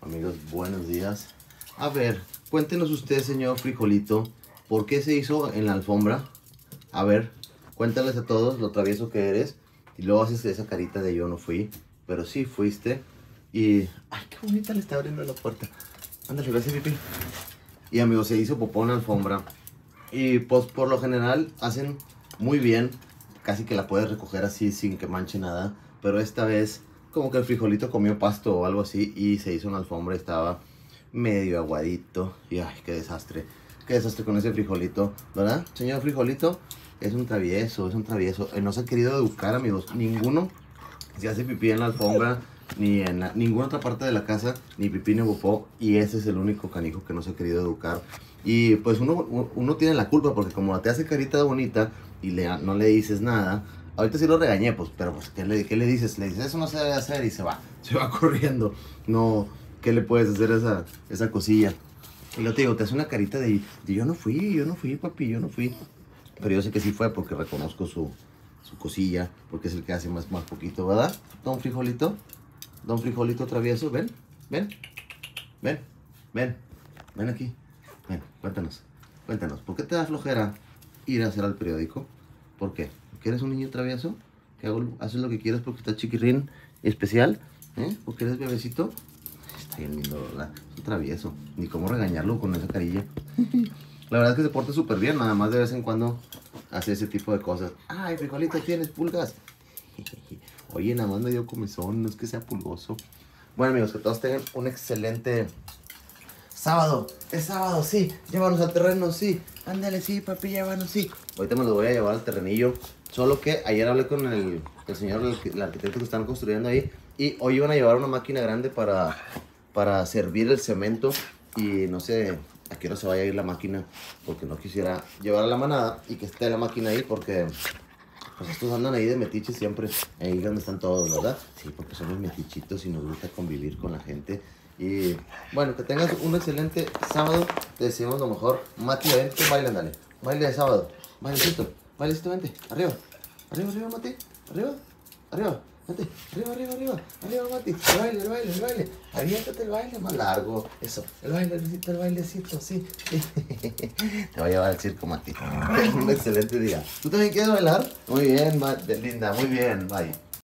Amigos, buenos días. A ver, cuéntenos usted, señor Frijolito, ¿por qué se hizo en la alfombra? A ver, cuéntales a todos lo travieso que eres. Y luego haces esa carita de yo no fui, pero sí fuiste. Y, ay, qué bonita le está abriendo la puerta. Ándale, hacer pipí. Y amigos, se hizo popó en la alfombra. Y pues por lo general hacen muy bien. Casi que la puedes recoger así sin que manche nada. Pero esta vez como que el frijolito comió pasto o algo así y se hizo una alfombra estaba medio aguadito. Y ay, qué desastre. Qué desastre con ese frijolito, ¿verdad? Señor frijolito, es un travieso, es un travieso. Él no se ha querido educar, amigos. Ninguno se hace pipí en la alfombra, ni en ninguna otra parte de la casa, ni pipí ni popó. Y ese es el único canijo que no se ha querido educar. Y pues uno, uno tiene la culpa porque como te hace carita bonita y le, no le dices nada, ahorita sí lo regañé, pues, pero pues, ¿qué le, qué le dices? Le dices, eso no se debe hacer y se va, se va corriendo. No, ¿qué le puedes hacer esa, esa cosilla? Y lo te digo, te hace una carita de, de, yo no fui, yo no fui, papi, yo no fui. Pero yo sé que sí fue porque reconozco su, su cosilla, porque es el que hace más, más poquito, ¿verdad? Don Frijolito, Don Frijolito travieso, ven, ven, ven, ven, ven aquí. Ven, cuéntanos, cuéntanos, ¿por qué te da flojera ir a hacer al periódico? ¿Por qué? ¿Porque eres un niño travieso? ¿Que hago- haces lo que quieres porque estás chiquirrín especial? ¿Eh? ¿Porque eres bebecito? Está bien lindo, ¿verdad? Es un travieso. Ni cómo regañarlo con esa carilla. La verdad es que se porta súper bien, nada más de vez en cuando hace ese tipo de cosas. Ay, frijolito, tienes pulgas. Oye, nada más me dio comezón, no es que sea pulgoso. Bueno, amigos, que todos tengan un excelente sábado. Es sábado, sí. Llévanos al terreno, sí. Ándale, sí, papi, llévanos, sí. Ahorita me lo voy a llevar al terrenillo. Solo que ayer hablé con el, el señor, el, el arquitecto que están construyendo ahí. Y hoy iban a llevar una máquina grande para, para servir el cemento. Y no sé a qué hora se vaya a ir la máquina. Porque no quisiera llevar a la manada y que esté la máquina ahí. Porque pues estos andan ahí de metiches siempre, ahí donde están todos, ¿verdad? Sí, porque somos metichitos y nos gusta convivir con la gente. Y bueno, que tengas un excelente sábado. Te deseamos lo mejor. Mati, ven, que bailen, dale. Baile de sábado. Bailecito, bailecito, vente. Arriba, arriba, arriba, Mati. Arriba, arriba. Vente, arriba, arriba, arriba, arriba, Mati. El baile, el baile, el baile. Aviéntate el baile más largo. Eso, el bailecito, el bailecito, sí. Te voy a llevar al circo, Mati. Un excelente día. ¿Tú también quieres bailar? Muy bien, Ma- linda, muy bien, bye.